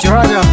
九号九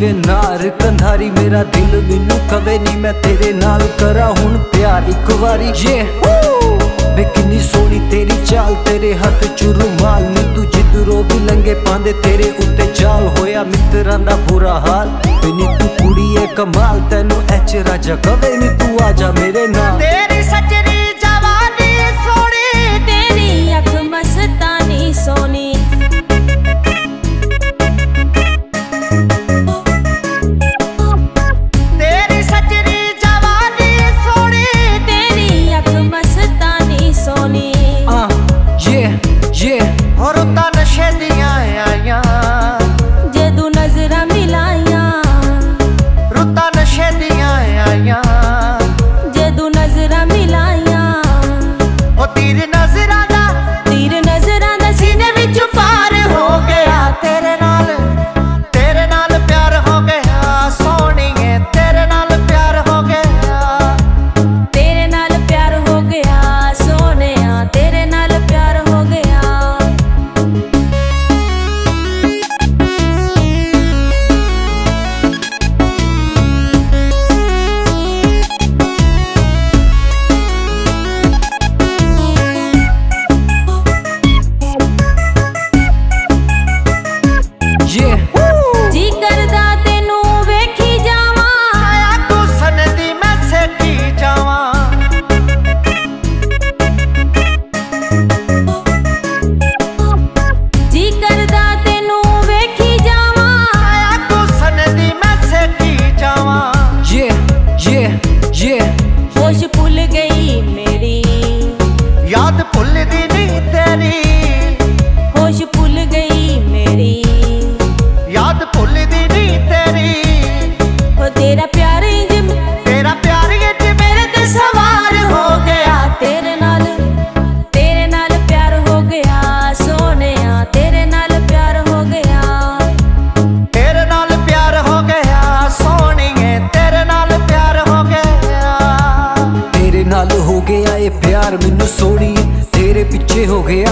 ਜੀਵੇ ਨਾਰ ਕੰਧਾਰੀ ਮੇਰਾ ਦਿਲ ਮੈਨੂੰ ਕਵੇ ਨਹੀਂ ਮੈਂ ਤੇਰੇ ਨਾਲ ਕਰਾਂ ਹੁਣ ਪਿਆਰ ਇੱਕ ਵਾਰੀ। ਜੇ ਵੇ ਕਿੰਨੀ ਸੋਹਣੀ ਤੇਰੀ ਚਾਲ, ਤੇਰੇ ਹੱਥ ਚ ਰੁਮਾਲ ਨੀ ਤੂੰ ਜਿੱਦਰੋਂ ਵੀ ਲੰਗੇ ਪਾਂਦੇ ਤੇਰੇ ਉੱਤੇ ਚਾਲ। ਹੋਇਆ ਮਿੱਤਰਾਂ ਦਾ ਬੁਰਾ ਹਾਲ ਨੀ ਤੂੰ ਕੁੜੀ ਏ ਕਮਾਲ। ਤੈਨੂੰ ਐਚ ਰਾਜਾ ਕਵੇ ਨੀ, ਤੂੰ ਆ ਜਾ ਮੇਰੇ ਨਾਲ। ਤੇਰੀ ਸੱਜੇ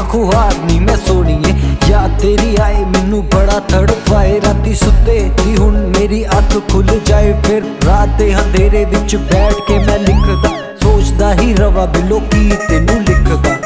ਖੁਹਾਰਨੀ ਮੈਂ ਸੋਣੀਏ। ਯਾਦ ਤੇਰੀ ਆਏ, ਮੈਨੂੰ ਬੜਾ ਤੜਫਾਏ। ਰਾਤੀ ਸੁੱਤੇ ਦੀ ਹੁਣ ਮੇਰੀ ਅੱਖ ਖੁੱਲ ਜਾਏ। ਫਿਰ ਰਾਤ ਦੇ ਹਨੇਰੇ ਵਿੱਚ ਬੈਠ ਕੇ ਮੈਂ ਲਿਖਦਾ, ਸੋਚਦਾ ਹੀ ਰਵਾ ਬਿਲੋ ਕੀ ਤੈਨੂੰ ਲਿਖਦਾ।